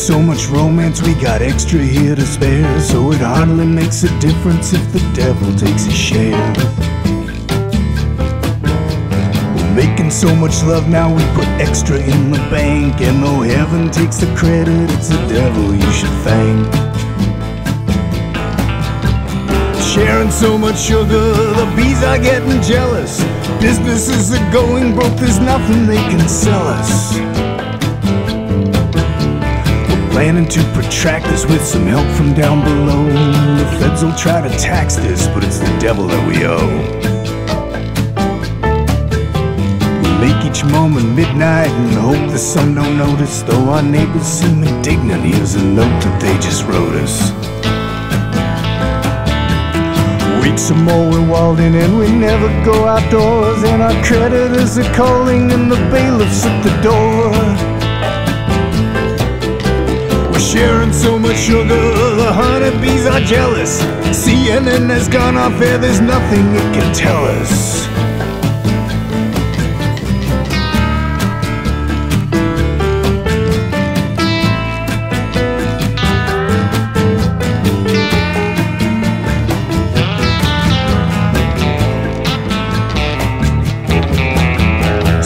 so much romance, we got extra here to spare. So it hardly makes a difference if the devil takes a share. We're making so much love now, we put extra in the bank. And though heaven takes the credit, it's the devil you should thank. Sharing so much sugar, the bees are getting jealous. Businesses are going broke, there's nothing they can sell us. Planning to protract this with some help from down below. The feds will try to tax this, but it's the devil that we owe. We make each moment midnight and hope the sun don't notice. Though our neighbors seem indignant, here's a note that they just wrote us. Weeks some more we're walled in and we never go outdoors And our creditors are calling and the bailiffs at the door sharing so much sugar, the honeybees are jealous. CNN has gone off air, there's nothing it can tell us.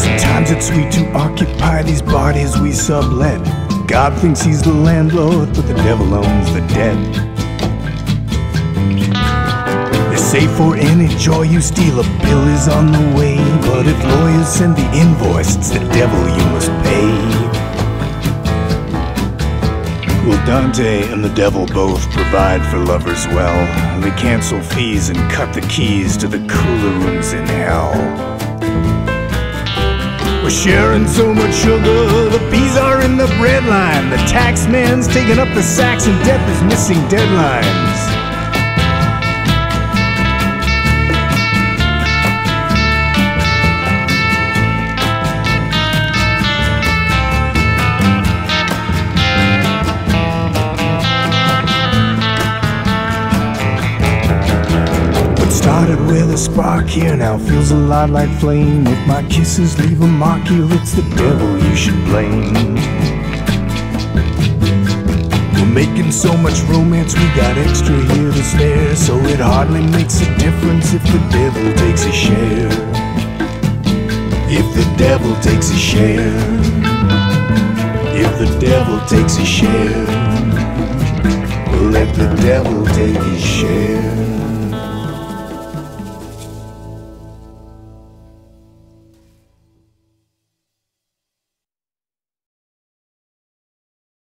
Sometimes it's sweet to occupy these bodies we sublet. God thinks he's the landlord, but the devil owns the debt. They say for any joy you steal, a bill is on the way. But if lawyers send the invoice, it's the devil you must pay. Well, Dante and the devil both provide for lovers well. They cancel fees and cut the keys to the cooler rooms in hell. We're sharing so much sugar, the bees are in the bread line. The tax man's taking up the sax and death is missing deadlines. Started with a spark here now feels a lot like flame. If my kisses leave a mark here, it's the devil you should blame. We're making so much romance, we got extra here to spare. So it hardly makes a difference if the devil takes a share. If the devil takes a share. If the devil takes a share. Let the devil take his share.